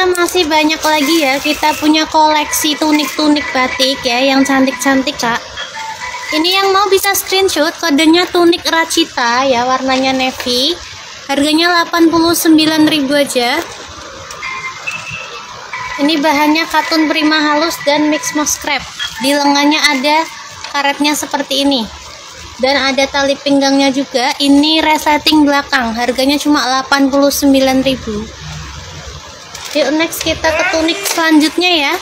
Kita masih banyak lagi ya. Kita punya koleksi tunik-tunik batik ya yang cantik-cantik, Kak. Ini yang mau bisa screenshot kodenya tunik Racita ya, warnanya navy. Harganya 89.000 aja. Ini bahannya katun prima halus dan mix moss crepe. Di lengannya ada karetnya seperti ini. Dan ada tali pinggangnya juga. Ini resleting belakang. Harganya cuma 89.000. Yuk next kita ke tunik selanjutnya ya.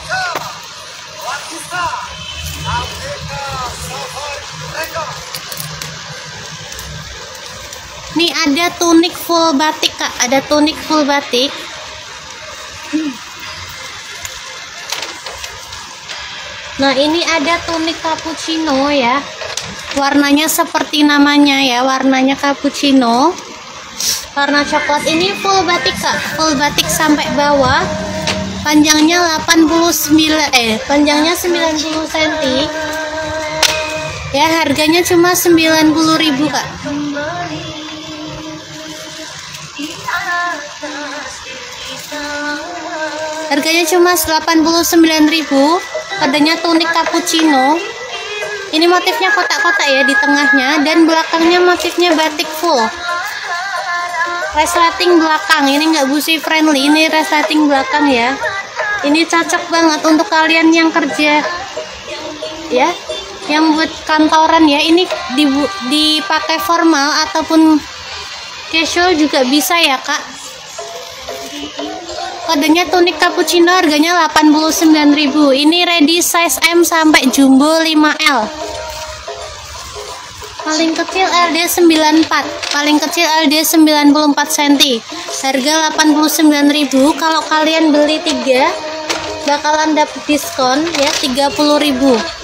Nih ada tunik full batik kak, ada tunik full batik. Nah ini ada tunik cappuccino ya, warnanya seperti namanya ya, warnanya cappuccino warna coklat ini full batik kak. Full batik sampai bawah. Panjangnya 89 eh panjangnya 90 cm ya harganya cuma 90.000 kak. Harganya cuma 89.000 adanya tunik cappuccino. Ini motifnya kotak-kotak ya di tengahnya. Dan belakangnya motifnya batik full resleting belakang. Ini nggak busi friendly ini resleting belakang ya. Ini cocok banget untuk kalian yang kerja ya. Yang buat kantoran ya. Ini dipakai formal ataupun casual juga bisa ya kak. Kodenya tunik cappuccino harganya 89.000 ini ready size M sampai jumbo 5L paling kecil LD 94 paling kecil LD 94 cm harga 89.000 kalau kalian beli tiga bakalan dapat diskon ya 30.000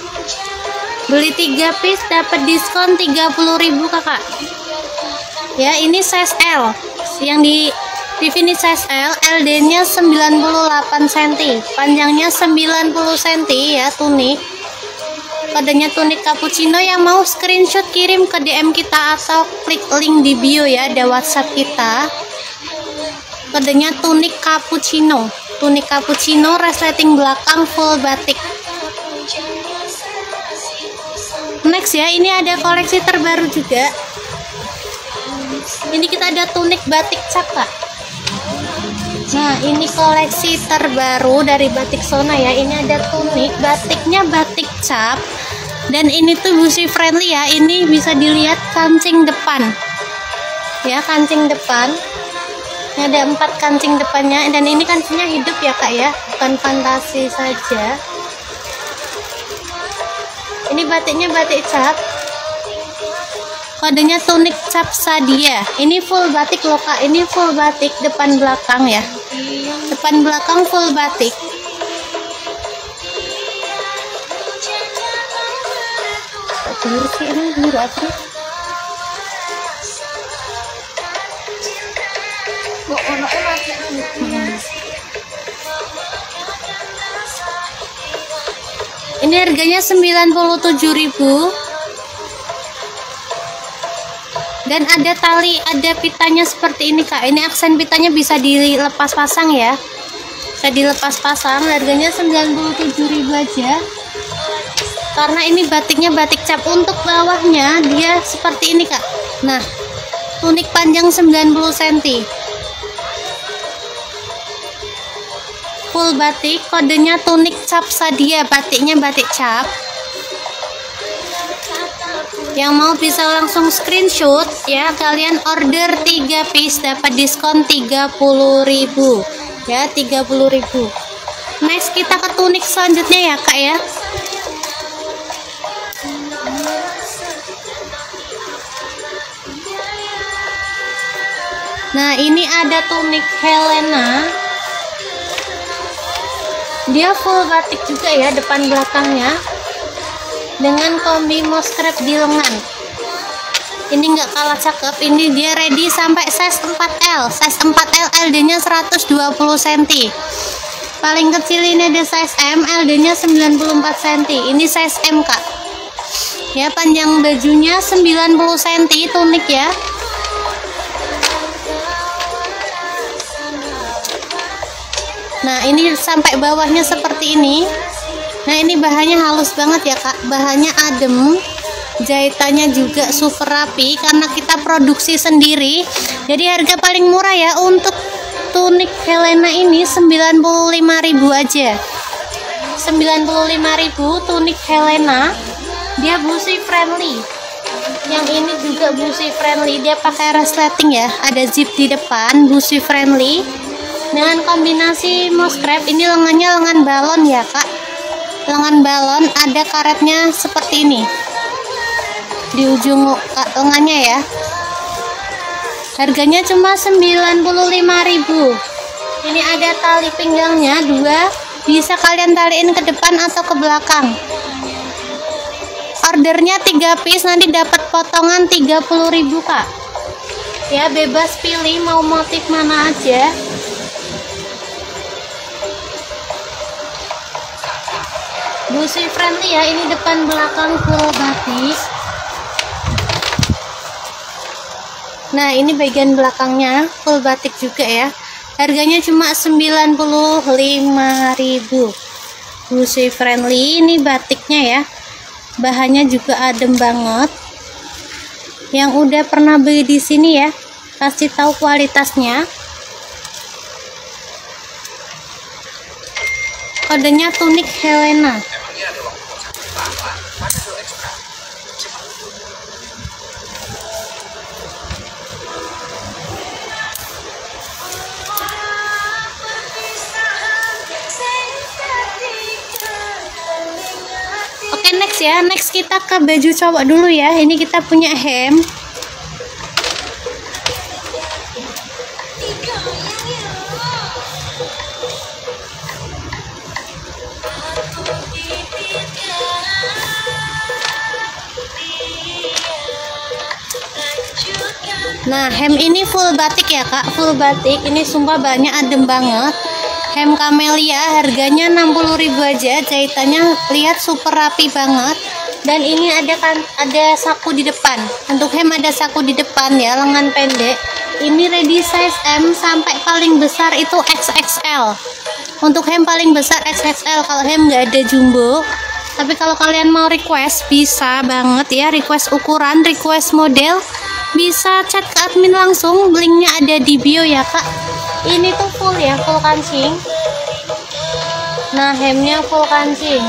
beli tiga piece dapat diskon 30.000 kakak. Ya ini size L. Yang di TV ini size L LD nya 98 cm panjangnya 90 cm ya tunik kodenya tunik cappuccino yang mau screenshot kirim ke DM kita atau klik link di bio ya ada WhatsApp kita. Kodenya tunik cappuccino. Tunik cappuccino resleting belakang full batik. Next ya ini ada koleksi terbaru juga. Ini kita ada tunik batik cakak Nah, ini koleksi terbaru dari Batik Sona ya. Ini ada tunik, batiknya batik cap. Dan ini tuh busi friendly ya. Ini bisa dilihat kancing depan. Ya, kancing depan. Ini ada empat kancing depannya dan ini kancingnya hidup ya, Kak ya. Bukan fantasi saja. Ini batiknya batik cap kodenya tunik cap sadia ini full batik loh kak ini full batik depan belakang ya depan belakang full batik ini harganya 97.000 dan ada tali ada pitanya seperti ini kak. Ini aksen pitanya bisa dilepas pasang ya. Bisa dilepas pasang harganya 97.000 aja karena ini batiknya batik cap untuk bawahnya dia seperti ini kak. Nah tunik panjang 90 cm full batik kodenya tunik cap sadia batiknya batik cap. Yang mau bisa langsung screenshot ya kalian order 3 piece dapat diskon 30.000 ya 30.000 next kita ke tunik selanjutnya ya kak ya nah ini ada tunik Helena. Dia full batik juga ya depan belakangnya. Dengan kombi mostrap di lengan. Ini enggak kalah cakep. Ini dia ready sampai size 4L size 4L LD nya 120 cm paling kecil ini ada size M LD nya 94 cm ini size M kak. Ya panjang bajunya 90 cm tunik ya nah ini sampai bawahnya seperti ini. Nah ini bahannya halus banget ya kak. Bahannya adem jahitannya juga super rapi karena kita produksi sendiri. Jadi harga paling murah ya untuk tunik Helena ini 95.000 aja. 95.000 tunik Helena. Dia busi friendly. Yang ini juga busi friendly. Dia pakai resleting ya. Ada zip di depan busi friendly dengan kombinasi mouse strap ini lengannya lengan balon ya kak. Lengan balon ada karetnya seperti ini. Di ujung lengannya ya. Harganya cuma 95.000 ini ada tali pinggangnya dua. Bisa kalian taliin ke depan atau ke belakang. Ordernya 3 piece nanti dapat potongan 30.000 kak. Ya bebas pilih mau motif mana aja busi friendly ya ini depan belakang full batik nah ini bagian belakangnya full batik juga ya. Harganya cuma 95.000 busi friendly ini batiknya ya. Bahannya juga adem banget. Yang udah pernah beli di sini ya kasih tahu kualitasnya. Kodenya tunik Helena next ya next kita ke baju cowok dulu ya ini kita punya hem Nah, hem ini full batik ya, Kak. Full batik. Ini sumpah banyak adem banget hem camellia harganya 60.000 aja jahitannya lihat super rapi banget. Dan ini ada kan ada saku di depan. Untuk hem ada saku di depan ya lengan pendek. Ini ready size M sampai paling besar itu XXL untuk hem paling besar XXL kalau hem nggak ada jumbo. Tapi kalau kalian mau request bisa banget ya request ukuran request model. Bisa chat ke admin langsung linknya ada di bio ya kak ini tuh full ya full kancing. Nah hemnya full kancing.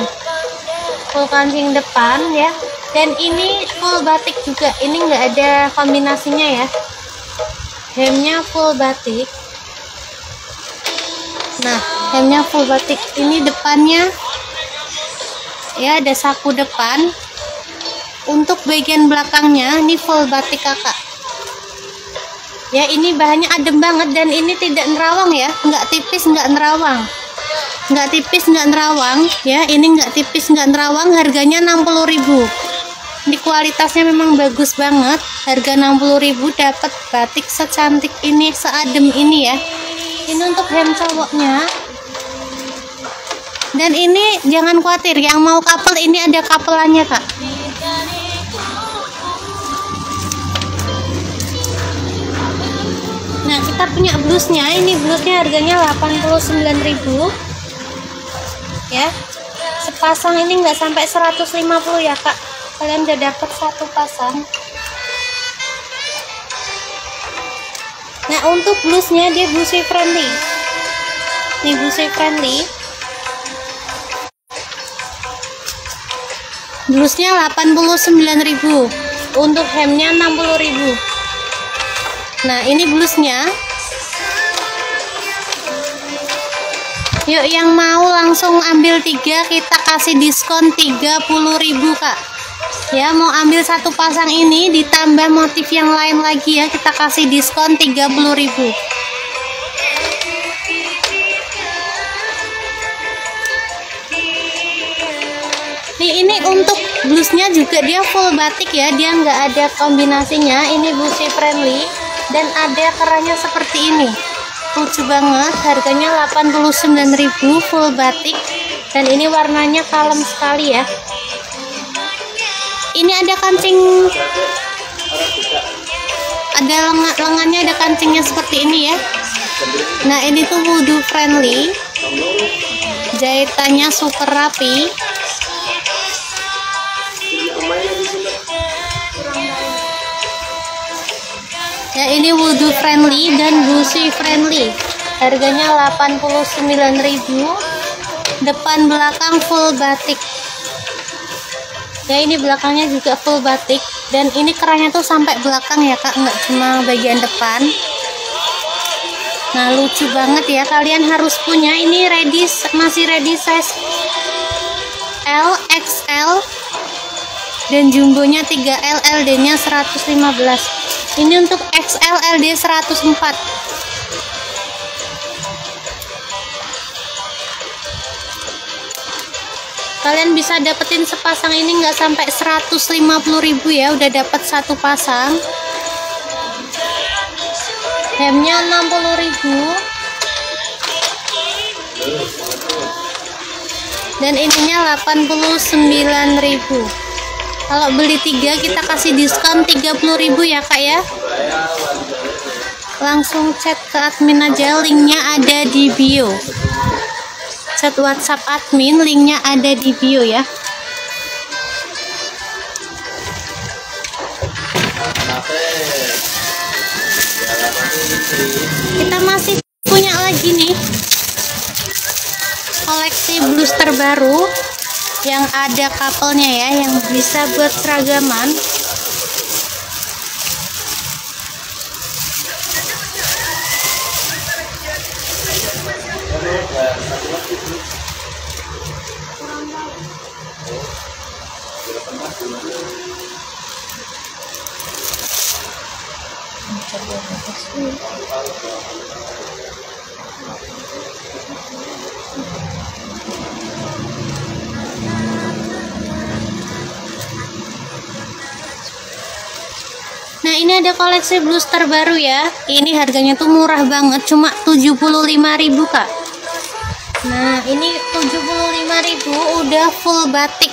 Full kancing depan ya. Dan ini full batik juga. Ini enggak ada kombinasinya ya. Hemnya full batik. Nah hemnya full batik. Ini depannya ya ada saku depan. Untuk bagian belakangnya ini full batik kakak ya ini bahannya adem banget dan ini tidak nerawang ya. Nggak tipis nggak nerawang. Nggak tipis nggak nerawang. Ya ini nggak tipis nggak nerawang. Harganya 60.000 ini kualitasnya memang bagus banget. Harga 60.000 dapat batik secantik ini seadem ini ya. Ini untuk hem cowoknya. Dan ini jangan khawatir yang mau couple ini ada kapelannya kak Nah, kita punya blusnya. Ini blusnya harganya 89.000. Ya. Sepasang ini nggak sampai 150 ya, Kak. Kalian udah dapat satu pasang. Nah, untuk blusnya dia blusy friendly. Ini blusy friendly. Blusnya 89.000. Untuk hemnya 60.000 nah ini blusnya. Yuk yang mau langsung ambil tiga kita kasih diskon 30.000 kak. Ya mau ambil satu pasang ini ditambah motif yang lain lagi ya kita kasih diskon 30.000 nih ini untuk blusnya juga dia full batik ya dia nggak ada kombinasinya. Ini blusy friendly dan ada kerannya seperti ini. Lucu banget harganya 89.000 full batik. Dan ini warnanya kalem sekali ya. Ini ada kancing. Ada lengan lengannya ada kancingnya seperti ini ya. Nah ini tuh wudhu friendly. Jahitannya super rapi ya ini wudhu friendly dan busi friendly. Harganya 89.000 depan belakang full batik. Ya ini belakangnya juga full batik. Dan ini kerahnya tuh sampai belakang ya kak. Nggak cuma bagian depan. Nah lucu banget ya. Kalian harus punya ini ready masih ready size L, XL dan jumbonya 3L LD nya 115 ini untuk XL LD 104 kalian bisa dapetin sepasang ini nggak sampai 150.000 ya udah dapat satu pasang. Hemnya 60000 dan ininya 89000 kalau beli tiga kita kasih diskon 30000 ya kak ya. Langsung chat ke admin aja linknya ada di bio. Chat whatsapp admin linknya ada di bio ya. Kita masih punya lagi nih koleksi blus terbaru yang ada kapelnya ya yang bisa buat seragaman Nah ini ada koleksi blus terbaru ya. Ini harganya tuh murah banget Cuma 75.000 kak. Nah ini 75.000 udah full batik.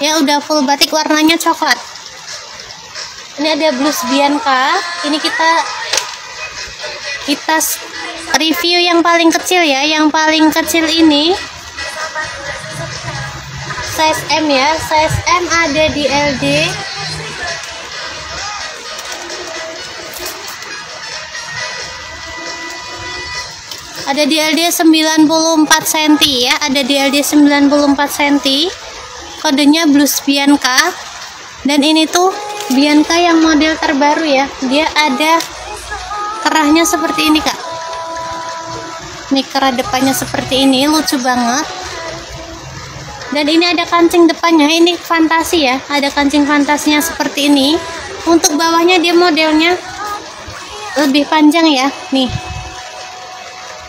Ya udah full batik warnanya coklat. Ini ada blus Bianca Ini kita Kita review yang paling kecil ya. Yang paling kecil ini Size M ya. Size M ada di LD ada di LD 94 cm ya. Ada di LD 94 cm kodenya blues Bianca. Dan ini tuh Bianca yang model terbaru ya. Dia ada kerahnya seperti ini kak. Ini kerah depannya seperti ini. Lucu banget. Dan ini ada kancing depannya. Ini fantasi ya. Ada kancing fantasinya seperti ini. Untuk bawahnya dia modelnya lebih panjang ya. Nih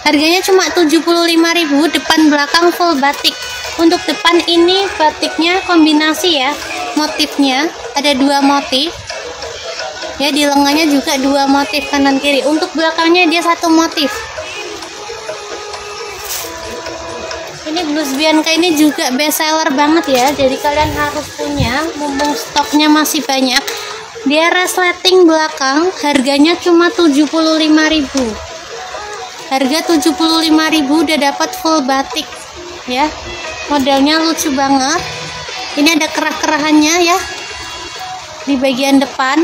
harganya cuma 75.000 depan belakang full batik. Untuk depan ini batiknya kombinasi ya motifnya. Ada dua motif. Ya di lengannya juga dua motif kanan kiri. Untuk belakangnya dia satu motif. Ini blus Bianca ini juga best seller banget ya. Jadi kalian harus punya. Mumpung stoknya masih banyak. Dia resleting belakang. Harganya cuma 75.000 harga 75.000 udah dapat full batik ya. Modelnya lucu banget. Ini ada kerah-kerahannya ya di bagian depan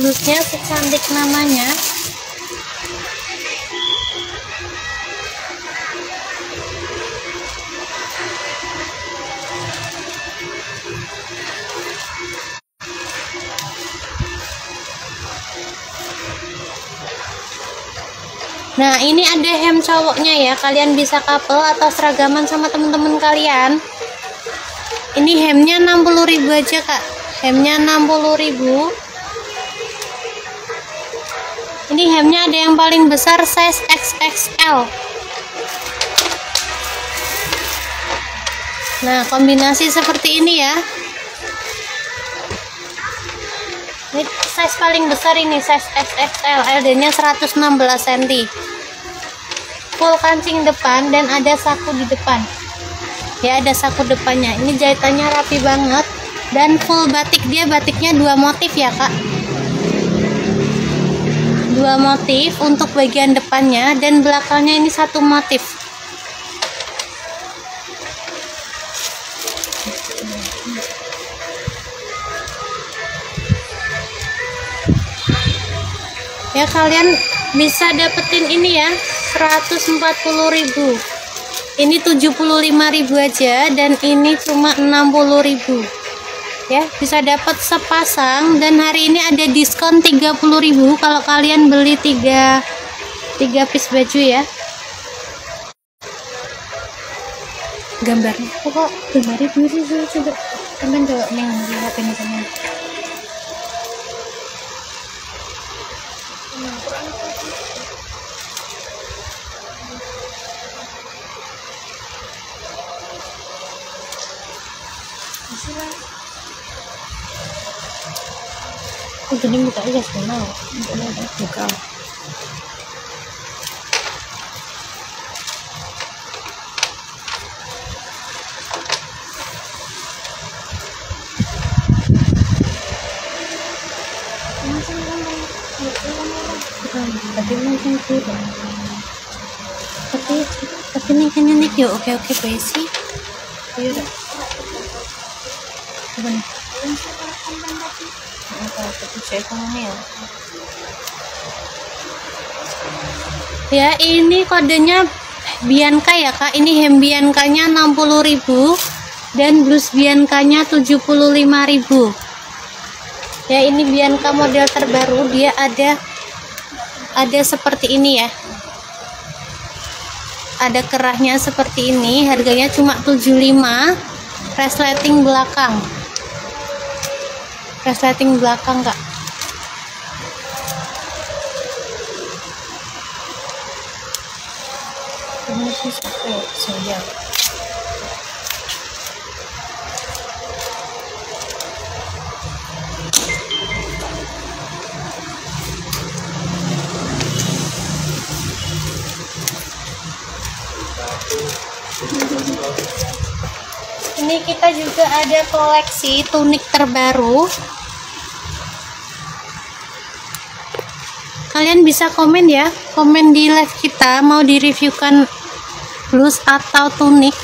blusnya secantik namanya Nah, ini ada hem cowoknya ya. Kalian bisa couple atau seragaman sama teman-teman kalian. Ini hemnya 60.000 aja, Kak. Hemnya 60.000. Ini hemnya ada yang paling besar size XXL. Nah, kombinasi seperti ini ya. Ini size paling besar ini size XXL, LD-nya 116 cm. Full kancing depan dan ada saku di depan. Ya, ada saku depannya. Ini jahitannya rapi banget dan full batik dia batiknya dua motif ya, Kak. Dua motif untuk bagian depannya dan belakangnya ini satu motif. ya kalian bisa dapetin ini ya 140.000 ini 75.000 aja dan ini cuma 60.000 ya. Bisa dapat sepasang. Dan hari ini ada diskon 30.000 kalau kalian beli 3 3 piece baju ya. Gambarnya kok gambarnya sih? Coba teman coba nih lihat ini teman jadi buka aja semua. Buka. Tapi mungkin tidak. Tapi tapi nih yuk oke oke besi. Ayo dah. Coba nih. Ya ini kodenya Bianca ya kak. Ini hem Biancanya 60.000 dan blus Biancanya 75.000 ya ini Bianca model terbaru. Dia ada ada seperti ini ya. Ada kerahnya seperti ini. Harganya cuma 75 resleting belakang. Resleting belakang kak ini kita juga ada koleksi tunik terbaru. Kalian bisa komen ya komen di live kita mau direviewkan blus atau tunik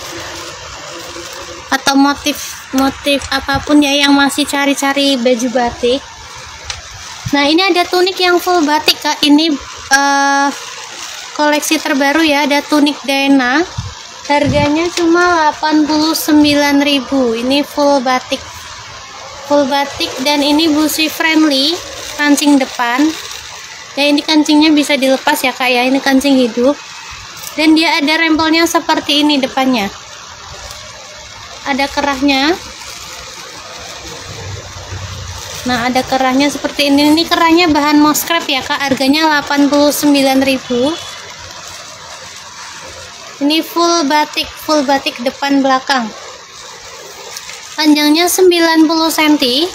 atau motif motif apa pun ya yang masih cari-cari baju batik. Nah ini ada tunik yang full batik kak. Ini uh, koleksi terbaru ya ada tunik Dena. Harganya cuma 89.000 ini full batik. Full batik dan ini busi friendly kancing depan. Ya ini kancingnya bisa dilepas ya kak ya. Ini kancing hidup dan dia ada rempelnya seperti ini depannya. Ada kerahnya. Nah ada kerahnya seperti ini. Ini kerahnya bahan moskrap ya kak. Harganya 89.000 ini full batik full batik depan belakang. Panjangnya 90 cm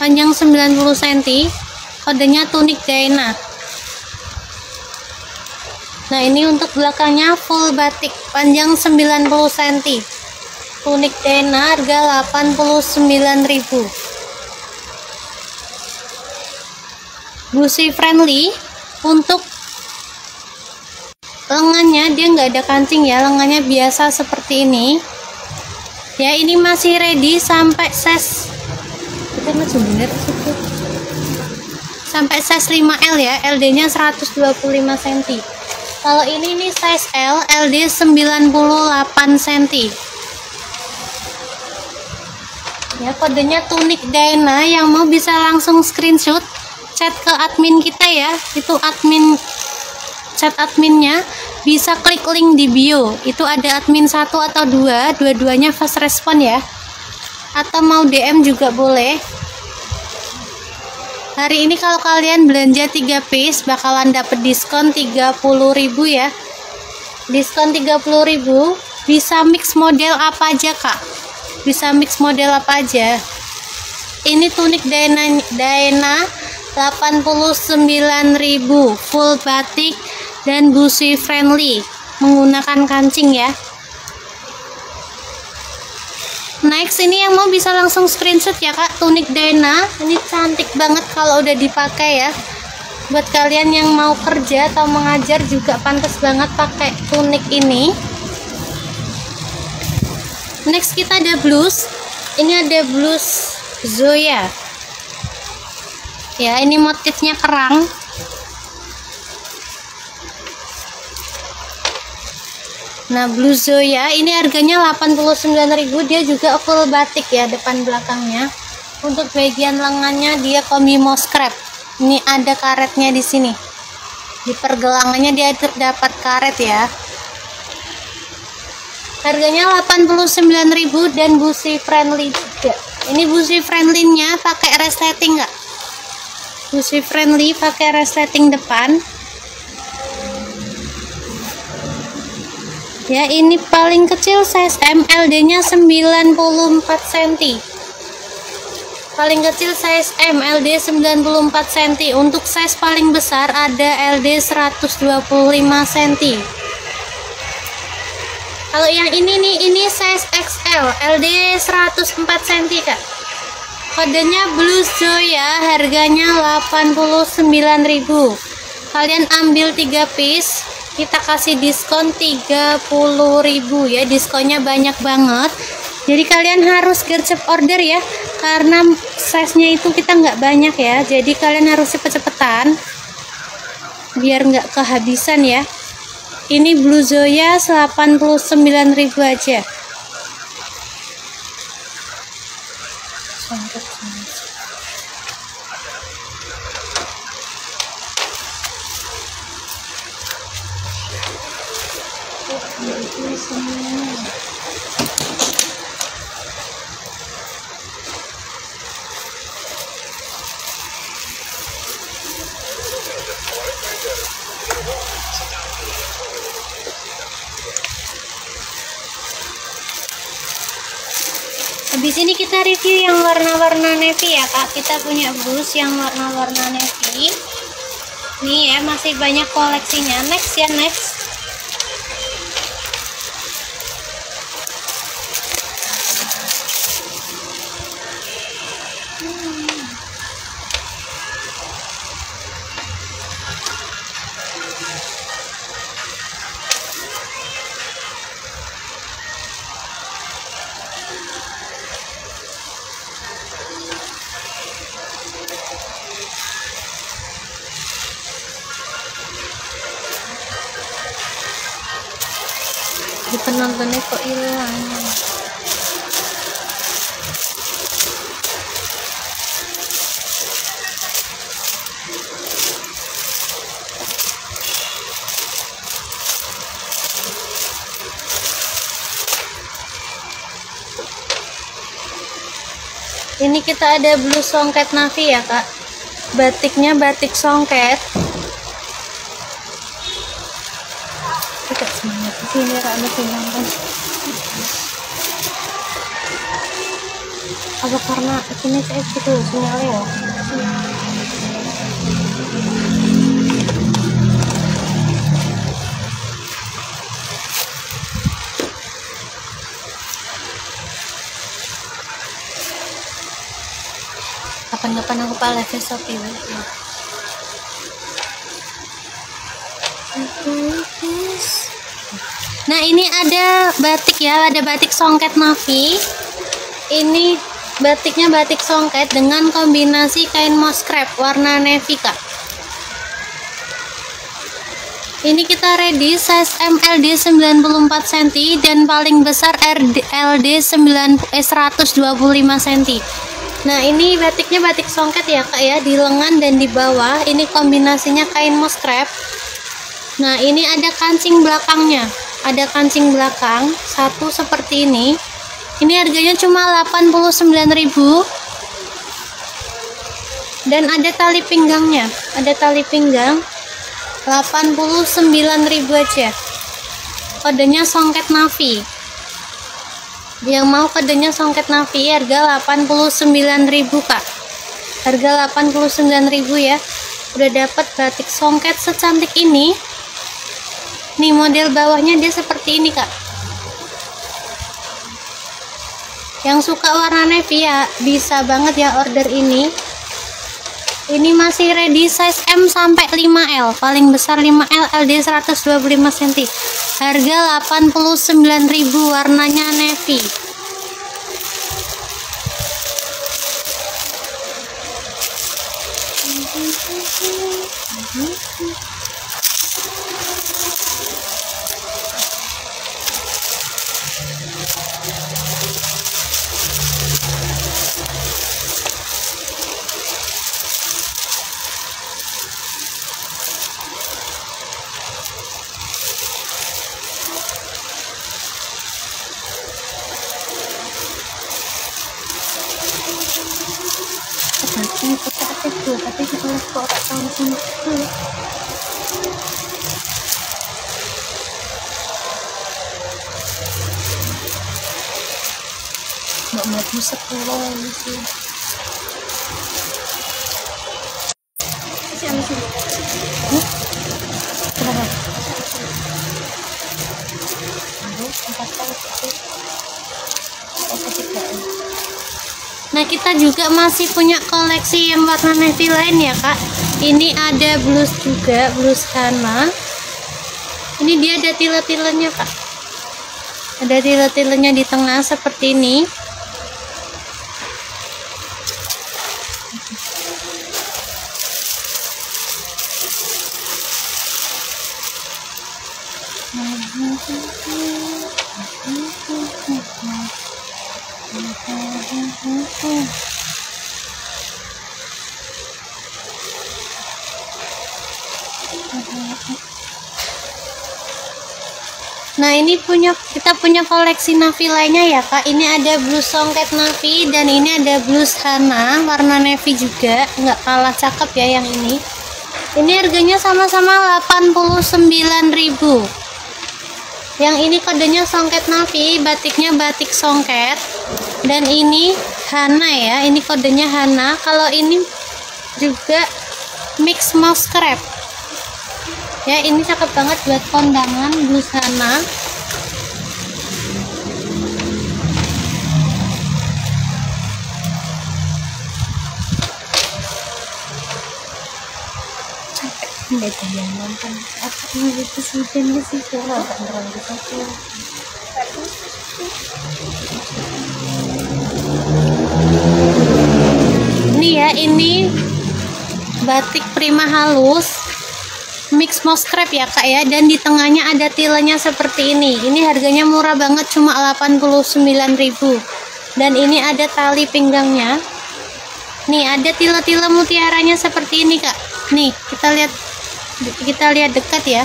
panjang 90 cm kodenya tunik Daina nah ini untuk belakangnya full batik panjang 90 cm tunik Daina harga 89.000 busi friendly untuk lengannya dia nggak ada kancing ya lengannya biasa seperti ini. Ya ini masih ready sampai size kita masih bener sampai size 5L ya LD nya 125 cm kalau ini nih size L LD 98 cm ya kodenya tunik Dana yang mau bisa langsung screenshot chat ke admin kita ya. Itu admin chat adminnya. Bisa klik link di bio. Itu ada admin satu atau dua dua-duanya fast respon ya. Atau mau DM juga boleh hari ini kalau kalian belanja 3 piece bakalan dapet diskon 30.000 ya. Diskon 30.000 bisa mix model apa aja kak? Bisa mix model apa aja? Ini tunik Dana Dana 89.000 full batik dan busui friendly menggunakan kancing ya next ini yang mau bisa langsung screenshot ya kak. Tunik Dana. Ini cantik banget kalau udah dipakai ya. Buat kalian yang mau kerja atau mengajar juga pantas banget pakai tunik ini. Next kita ada blus ini ada blus Zoya. Ya ini motifnya kerang nah blue Zoya ini harganya 89.000 dia juga full batik ya depan belakangnya. Untuk bagian lengannya dia komimo scrap. Ini ada karetnya di sini. Di pergelangannya dia terdapat karet ya. Harganya 89.000 dan busi friendly juga. Ini busi friendly nya pakai resleting enggak Lucy friendly pakai resleting depan ya ini paling kecil size MLD nya 94 cm paling kecil size MLD 94 cm untuk size paling besar ada LD 125 cm kalau yang ini nih ini size XL LD 104 cm kak. Kodenya Blue ya harganya 89.000 kalian ambil 3 piece kita kasih diskon 30.000 ya diskonnya banyak banget. Jadi kalian harus gercep order ya karena size nya itu kita nggak banyak ya. Jadi kalian harus cepet-cepetan biar nggak kehabisan ya. Ini Blue Zoya 89.000 aja habis ini kita review yang warna-warna navy ya kak. Kita punya bus yang warna-warna navy. Nih ya masih banyak koleksinya. Next ya next di penontonnya kok hilang. Ini kita ada blue songket navi ya kak. Batiknya batik songket apa karena ini saya gitu sinyalnya ya kapan-kapan aku pak live Shopee ya. Nah ini ada batik ya, ada batik songket navi. Ini batiknya batik songket dengan kombinasi kain moskrep warna navy kak. Ini kita ready size MLD 94 cm dan paling besar LD 9 eh, 125 cm. Nah ini batiknya batik songket ya kak ya di lengan dan di bawah. Ini kombinasinya kain moskrep Nah, ini ada kancing belakangnya. Ada kancing belakang satu seperti ini. Ini harganya cuma 89.000. Dan ada tali pinggangnya. Ada tali pinggang 89.000 aja. Kodenya songket Navi. Yang mau kodenya songket Navi harga 89.000, Kak. Harga 89.000 ya. Udah dapat batik songket secantik ini nih model bawahnya dia seperti ini kak. Yang suka warna navy ya bisa banget ya order ini. Ini masih ready size M sampai 5L paling besar 5L LD 125 cm harga 89.000 warnanya navy ini kita aktif tuh tapi kita kok tak tahu maju sepuluh gitu. Kita juga masih punya koleksi yang warna navy lain ya kak. Ini ada blus juga, blus Hana. Ini dia ada tile-tilenya kak. Ada tile-tilenya di tengah seperti ini Nah ini punya kita punya koleksi Navi lainnya ya kak. Ini ada blus songket Navi dan ini ada blus Hana warna navy juga. Nggak kalah cakep ya yang ini. Ini harganya sama-sama 89.000. Yang ini kodenya songket Navi, batiknya batik songket. Dan ini Hana ya, ini kodenya Hana. Kalau ini juga mix mouse crab ya ini cakep banget buat kondangan busana nggak yang nonton apa dan ya ini batik prima halus mix mouse ya kak ya. Dan di tengahnya ada tilenya seperti ini. Ini harganya murah banget cuma 89.000 dan ini ada tali pinggangnya. Nih ada tile-tile mutiaranya seperti ini kak. Nih kita lihat kita lihat dekat ya.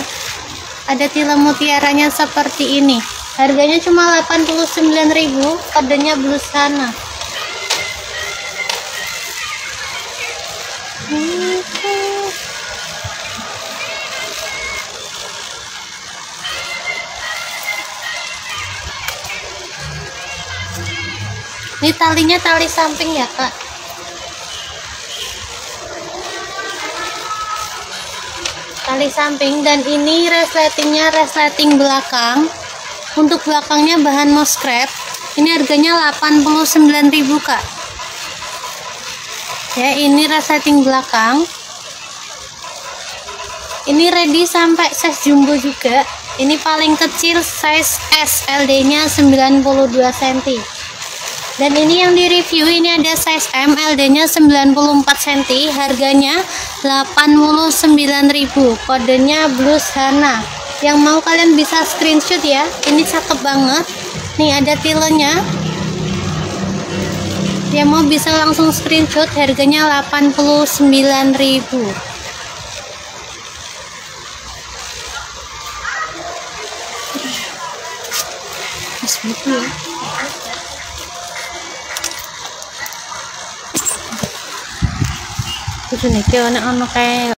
Ada tile mutiaranya seperti ini. Harganya cuma 89.000 kodenya blue sana ini talinya tali samping ya kak? Tali samping dan ini resletingnya resleting belakang. Untuk belakangnya bahan moss scrap. Ini harganya 89.000 kak ya ini resleting belakang. Ini ready sampai size jumbo juga. Ini paling kecil size S LD nya 92 cm. Dan ini yang di review ini ada size M LD nya 94 cm. Harganya 89.000 kodenya blues Hana yang mau kalian bisa screenshot ya. Ini cakep banget. Nih ada tilenya yang mau bisa langsung screenshot harganya 89.000 gitu ya.